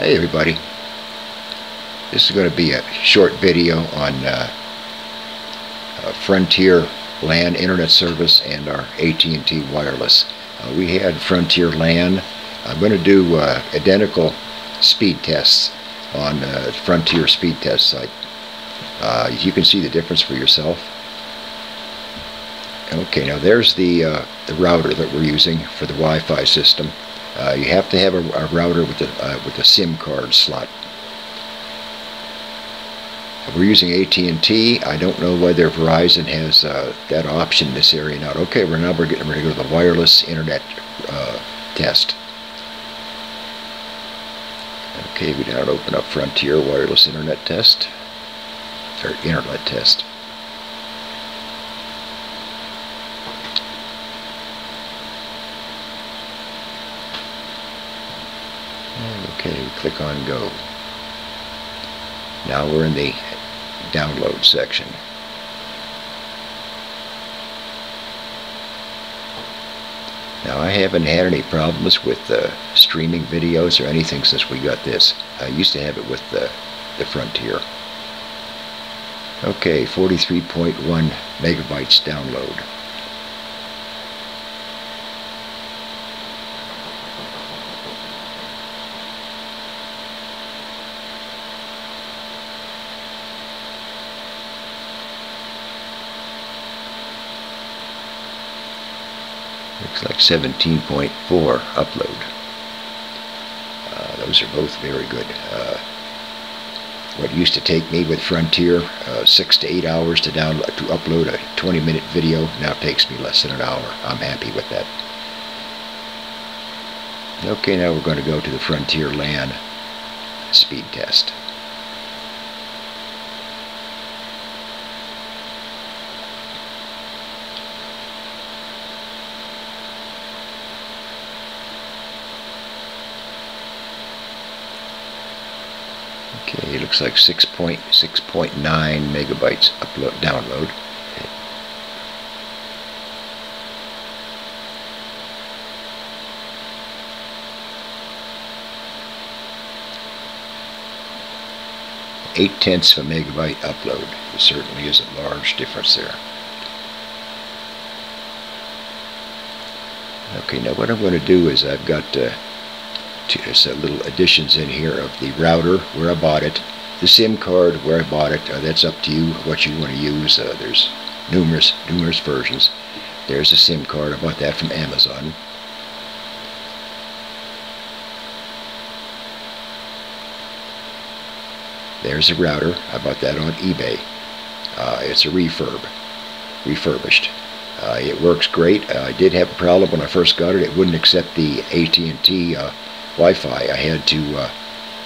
Hey everybody. This is going to be a short video on uh, uh, Frontier LAN internet service and our AT&T wireless. Uh, we had Frontier LAN. I'm going to do uh, identical speed tests on uh, Frontier speed test site. Uh, you can see the difference for yourself. Okay, now there's the, the router that we're using for the Wi-Fi system. Uh, you have to have a, a router with a, uh, with a SIM card slot. We're using AT&T. I don't know whether Verizon has uh, that option in this area now. Okay, we're now we're getting ready to go to the wireless internet uh, test. Okay, we now open up Frontier wireless internet test or internet test. Okay, click on go. Now we're in the download section. Now I haven't had any problems with uh, streaming videos or anything since we got this. I used to have it with the, the Frontier. Okay, 43.1 megabytes download. Looks like 17.4 upload. Uh, those are both very good. Uh, what used to take me with Frontier uh, six to eight hours to download to upload a 20 minute video now takes me less than an hour. I'm happy with that. Okay now we're going to go to the Frontier LAN speed test Okay, it looks like 6.6.9 megabytes upload download. Eight tenths of a megabyte upload. It certainly is a large difference there. Okay, now what I'm going to do is I've got uh, there's little additions in here of the router where I bought it, the SIM card where I bought it. Uh, that's up to you what you want to use. Uh, there's numerous numerous versions. There's a SIM card. I bought that from Amazon. There's a router. I bought that on eBay. Uh, it's a refurb, refurbished. Uh, it works great. Uh, I did have a problem when I first got it. It wouldn't accept the AT&T Wi-Fi. I had to uh,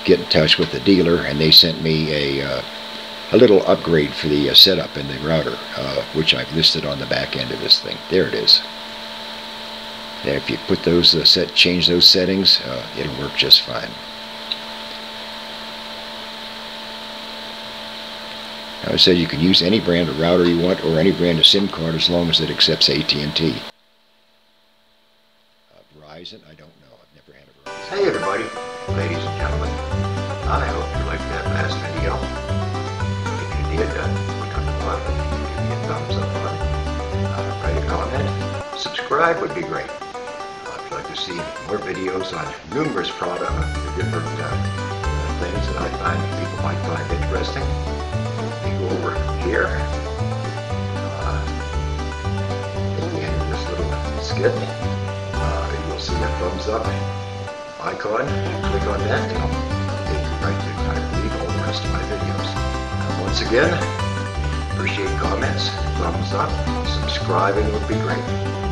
get in touch with the dealer, and they sent me a uh, a little upgrade for the uh, setup in the router, uh, which I've listed on the back end of this thing. There it is. And if you put those uh, set, change those settings, uh, it'll work just fine. I said you can use any brand of router you want or any brand of SIM card as long as it accepts AT&T. Verizon, I don't know. I've never had a Verizon. Hey everybody, ladies and gentlemen. I hope you liked that last video. If you did, uh, click on the button. Give me a thumbs up on it. Uh, write a comment. Subscribe would be great. Uh, if you'd like to see more videos on numerous product, uh, different uh, things that I find people might find interesting, you go over here. Uh, of this little skit a thumbs up icon, click on that, and I'll take you right to, I believe, all the rest of my videos. And once again, appreciate comments, thumbs up, subscribing would be great.